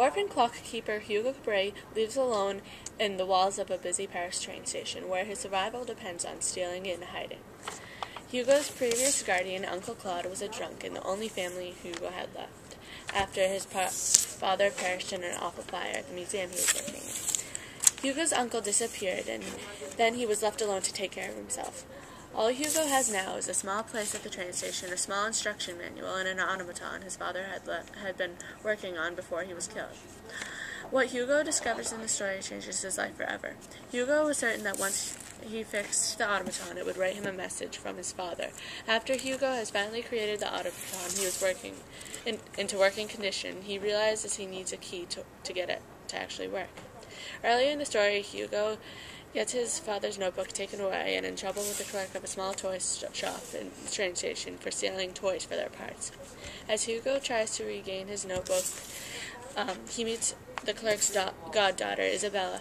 orphan clock keeper Hugo Cabret lives alone in the walls of a busy Paris train station, where his survival depends on stealing and hiding. Hugo's previous guardian, Uncle Claude, was a drunk and the only family Hugo had left, after his pa- father perished in an awful fire at the museum he was working in. Hugo's uncle disappeared, and then he was left alone to take care of himself. All Hugo has now is a small place at the train station, a small instruction manual, and an automaton his father had, had been working on before he was killed. What Hugo discovers in the story changes his life forever. Hugo was certain that once he fixed the automaton, it would write him a message from his father. After Hugo has finally created the automaton he was working in, into working condition, he realizes he needs a key to, to get it to actually work. Earlier in the story, Hugo gets his father's notebook taken away and in trouble with the clerk of a small toy shop in the train station for stealing toys for their parts. As Hugo tries to regain his notebook, um, he meets the clerk's goddaughter, Isabella,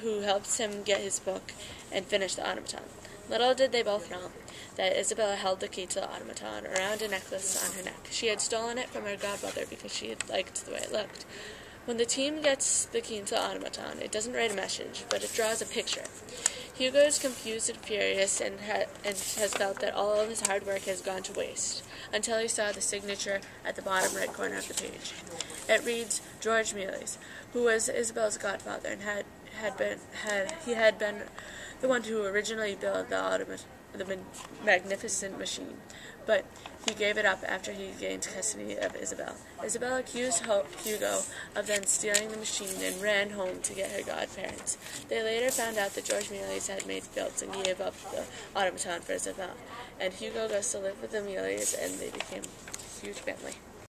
who helps him get his book and finish the automaton. Little did they both know that Isabella held the key to the automaton around a necklace on her neck. She had stolen it from her godmother because she had liked the way it looked. When the team gets the the automaton, it doesn't write a message, but it draws a picture. Hugo is confused and furious and, ha- and has felt that all of his hard work has gone to waste, until he saw the signature at the bottom right corner of the page. It reads George Méliès, who was Isabelle's godfather and had, had been had he had been the one who originally built the automat- the magnificent machine, but he gave it up after he gained custody of Isabelle. Isabelle accused Hugo of then stealing the machine and ran home to get her godparents. They later found out that George Had made built and gave up the automaton for his Isabelle, and Hugo goes to live with the Méliès and they became a huge family.